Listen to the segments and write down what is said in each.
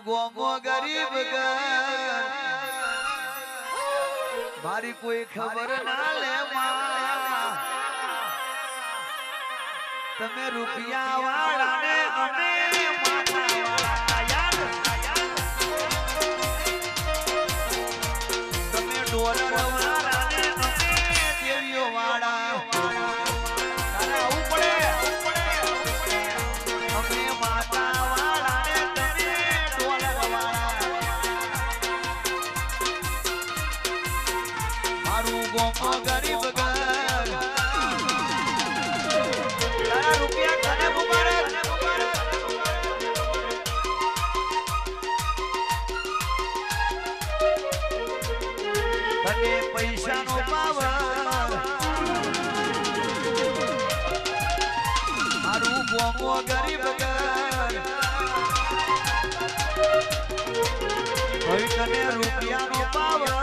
ગોમો ગરીબ મારી કોઈ ખબર ના લે તમે રૂપિયા વાળા. ને અમે માથા તને પૈસાનો પાવર. મારું ગોમો ગરીબ ઘર. પાવર.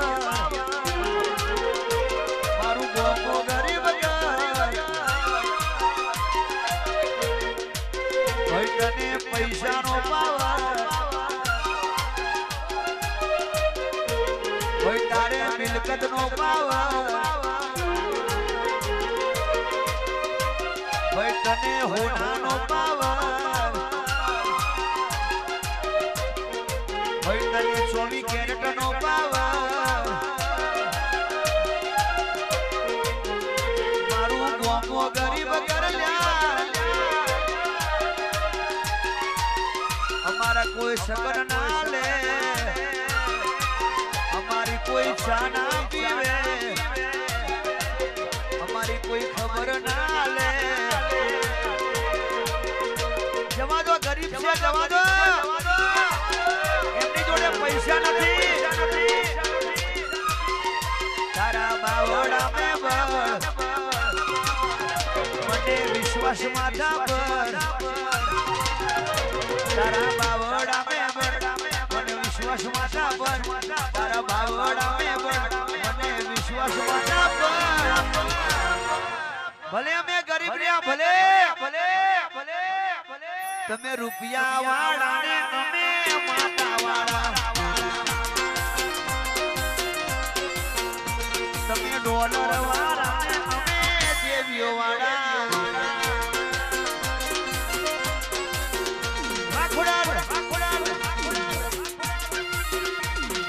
ગરીબ ઘર. પૈસાનો પાવર. કોઈ સગન ના લે. અમારી કોઈ ચા ના કોઈ ના લે જવા દો ગરીબ છે જવા દો એમની જોડે પૈસા નથી. તારા બાવડા મે બળ મને વિશ્વાસ માથા પર તારા ભલે અમે ગરીબ રહ્યા ભલે ભલે ભલે ભલે તમે રૂપિયા વાળા ને અમે માતા વાળા તમે ડોલર વાળા ને અમે દેવીઓ વાળા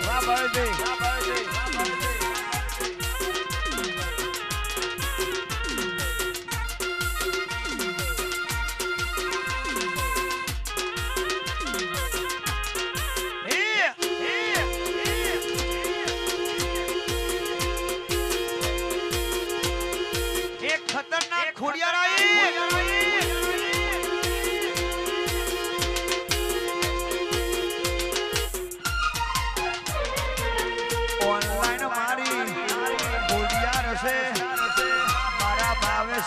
વાહ બળદેવ,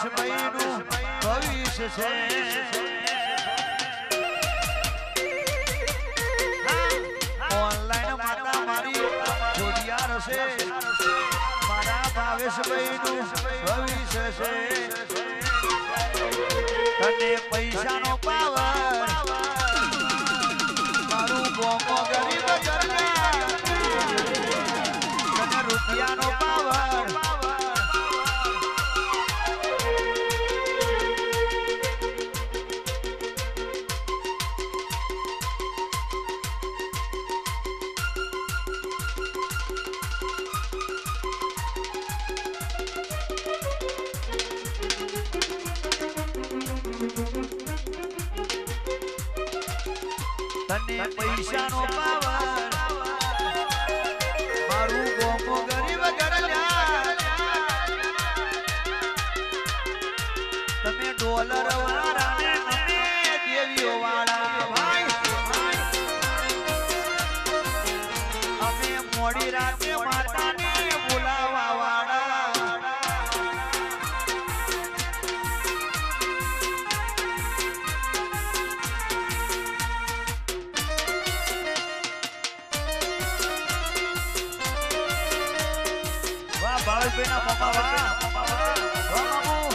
ભાવેશભાઈનું ભવિષ્ય છે. ઓનલાઈન માતા મારી ખોડિયાર છે મારા ભાવેશભાઈનું ભવિષ્ય છે. તને પૈસાનો પાવર. મારું ગોમો ગરીબ તને પૈસાનો પાવર. મારું ગોમો ગરીબ તમે ડોલર વાળા વાહ ભાવેશભાઈના પપ્પા વાહ વાહ બાબુ.